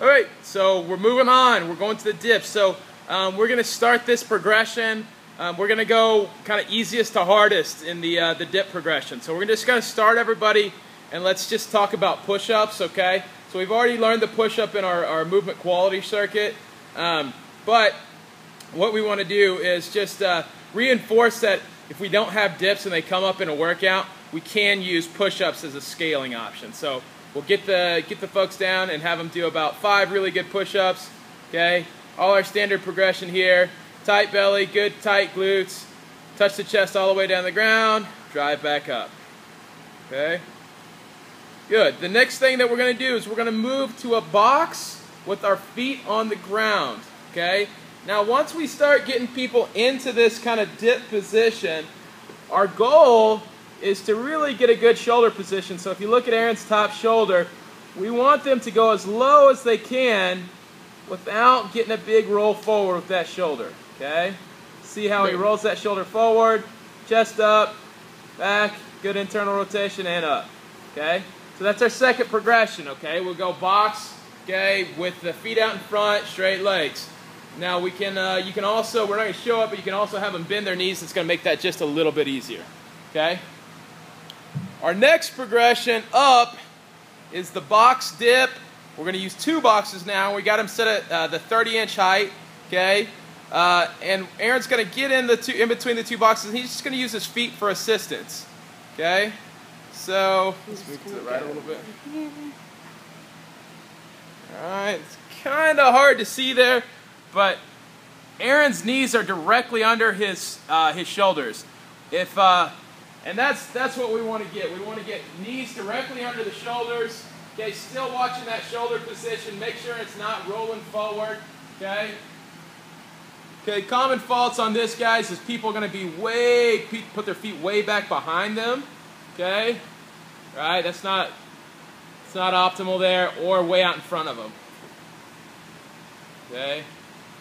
All right, so we're moving on. We're going to the dips. So um, we're going to start this progression. Um, we're going to go kind of easiest to hardest in the, uh, the dip progression. So we're just going to start everybody and let's just talk about push-ups, okay? So we've already learned the push-up in our, our movement quality circuit. Um, but what we want to do is just uh, reinforce that if we don't have dips and they come up in a workout, we can use push-ups as a scaling option. So We'll get the, get the folks down and have them do about five really good push-ups, okay? All our standard progression here. Tight belly, good tight glutes. Touch the chest all the way down the ground. Drive back up, okay? Good. The next thing that we're going to do is we're going to move to a box with our feet on the ground, okay? Now, once we start getting people into this kind of dip position, our goal is to really get a good shoulder position. So if you look at Aaron's top shoulder, we want them to go as low as they can without getting a big roll forward with that shoulder, okay? See how he rolls that shoulder forward, chest up, back, good internal rotation, and up, okay? So that's our second progression, okay? We'll go box, okay, with the feet out in front, straight legs. Now we can, uh, you can also, we're not going to show it, but you can also have them bend their knees. It's going to make that just a little bit easier, okay? Our next progression up is the box dip. We're going to use two boxes now. We got them set at uh, the 30 inch height, okay? Uh, and Aaron's going to get in the two in between the two boxes. he's just going to use his feet for assistance, okay? So let's move to the right a little bit. All right, it's kind of hard to see there, but Aaron's knees are directly under his uh, his shoulders. If uh, and that's, that's what we want to get. We want to get knees directly under the shoulders. Okay, still watching that shoulder position. Make sure it's not rolling forward. Okay. Okay, common faults on this, guys, is people are going to be way, put their feet way back behind them. Okay. Right, that's not, it's not optimal there, or way out in front of them. Okay.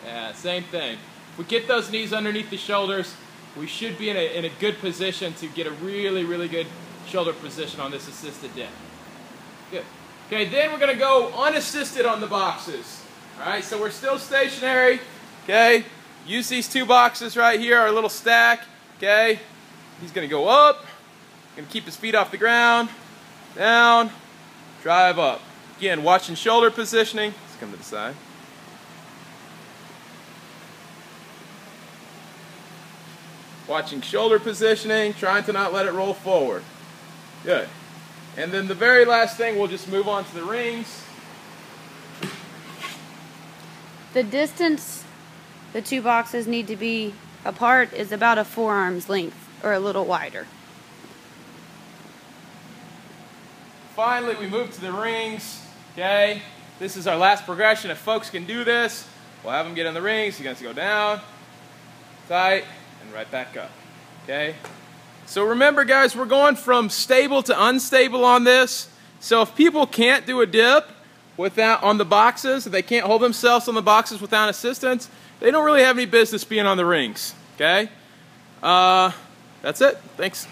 Yeah, same thing. If we get those knees underneath the shoulders, we should be in a, in a good position to get a really, really good shoulder position on this assisted dip. Good. Okay, then we're going to go unassisted on the boxes. All right, so we're still stationary. Okay, use these two boxes right here, our little stack. Okay, he's going to go up, going to keep his feet off the ground, down, drive up. Again, watching shoulder positioning. Let's come to the side. Watching shoulder positioning, trying to not let it roll forward. Good. And then the very last thing, we'll just move on to the rings. The distance the two boxes need to be apart is about a forearm's length or a little wider. Finally, we move to the rings. Okay, this is our last progression. If folks can do this, we'll have them get in the rings. You're going to go down, tight, and right back up. Okay? So remember, guys, we're going from stable to unstable on this. So if people can't do a dip without on the boxes, if they can't hold themselves on the boxes without assistance, they don't really have any business being on the rings. Okay? Uh, that's it. Thanks.